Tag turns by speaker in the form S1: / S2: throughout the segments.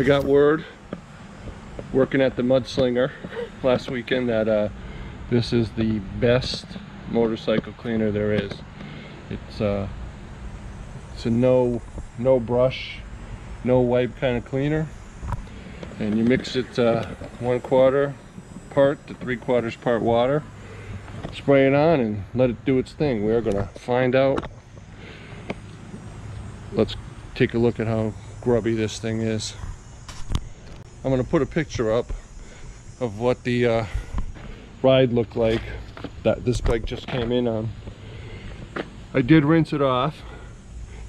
S1: I got word working at the Mudslinger last weekend that uh, this is the best motorcycle cleaner there is. It's uh, it's a no no brush, no wipe kind of cleaner, and you mix it uh, one quarter part to three quarters part water. Spray it on and let it do its thing. We're gonna find out. Let's take a look at how grubby this thing is. I'm gonna put a picture up of what the uh, ride looked like that this bike just came in on. I did rinse it off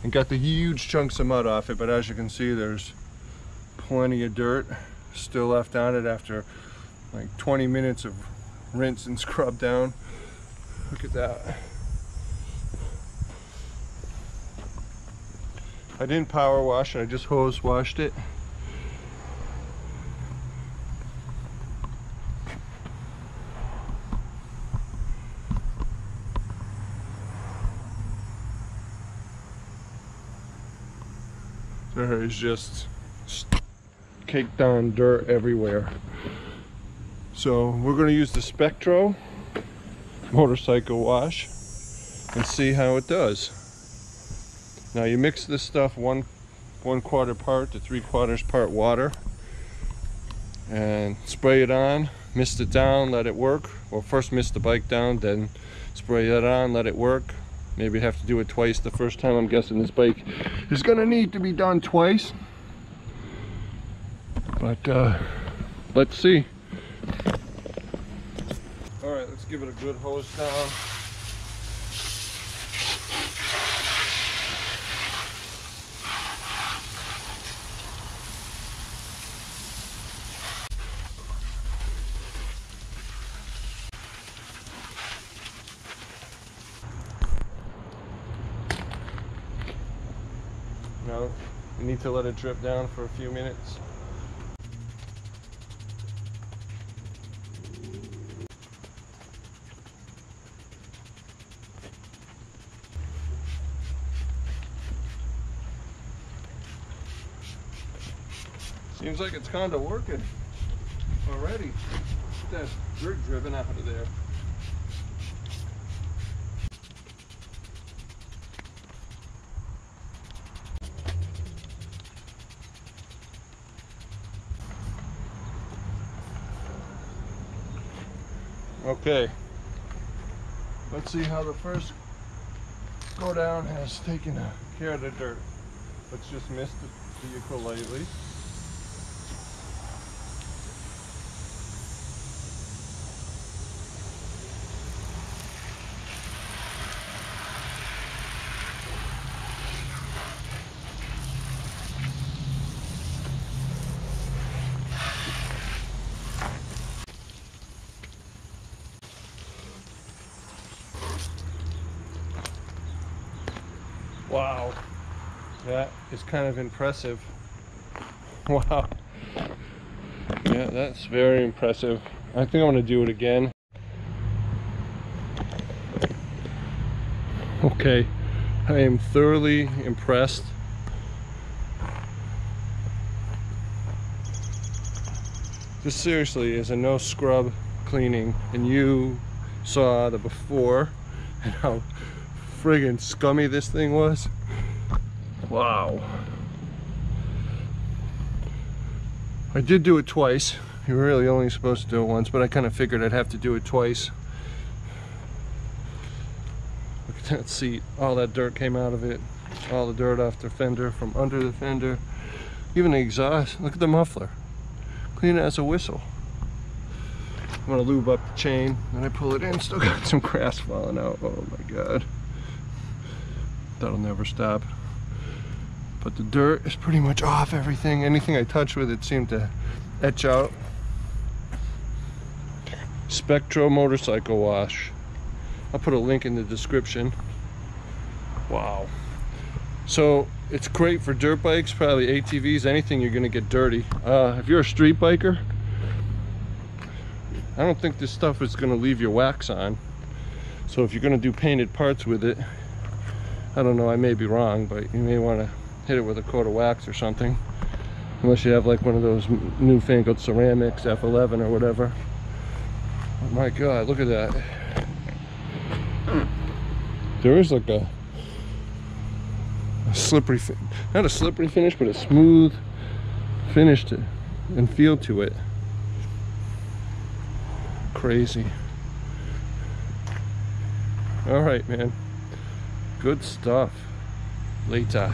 S1: and got the huge chunks of mud off it, but as you can see, there's plenty of dirt still left on it after like 20 minutes of rinse and scrub down. Look at that. I didn't power wash it, I just hose washed it. Uh-huh, there is just caked on dirt everywhere. So we're going to use the Spectro motorcycle wash and see how it does. Now you mix this stuff one one quarter part to three quarters part water and spray it on, mist it down, let it work. Well first mist the bike down, then spray that on, let it work. Maybe have to do it twice the first time. I'm guessing this bike is gonna need to be done twice. But uh, let's see. All right, let's give it a good hose down. Now, you need to let it drip down for a few minutes. Seems like it's kind of working already. Get that dirt driven out of there. Okay. Let's see how the first go down has taken care of the dirt. Let's just mist the vehicle lightly. Wow, that is kind of impressive. Wow. Yeah, that's very impressive. I think I'm gonna do it again. Okay, I am thoroughly impressed. This seriously is a no scrub cleaning and you saw the before and how friggin' scummy this thing was. Wow. I did do it twice. You're really only supposed to do it once, but I kind of figured I'd have to do it twice. Look at that seat. All that dirt came out of it. All the dirt off the fender, from under the fender. Even the exhaust. Look at the muffler. Clean as a whistle. I'm gonna lube up the chain. Then I pull it in. Still got some grass falling out. Oh my god that'll never stop. But the dirt is pretty much off everything. Anything I touch with it seemed to etch out. Spectro motorcycle wash. I'll put a link in the description. Wow. So it's great for dirt bikes probably ATVs anything you're gonna get dirty. Uh, if you're a street biker I don't think this stuff is gonna leave your wax on. So if you're gonna do painted parts with it I don't know, I may be wrong, but you may want to hit it with a coat of wax or something. Unless you have like one of those newfangled ceramics, F11 or whatever. Oh my god, look at that. There is like a, a slippery, not a slippery finish, but a smooth finish to, and feel to it. Crazy. All right, man. Good stuff. Later.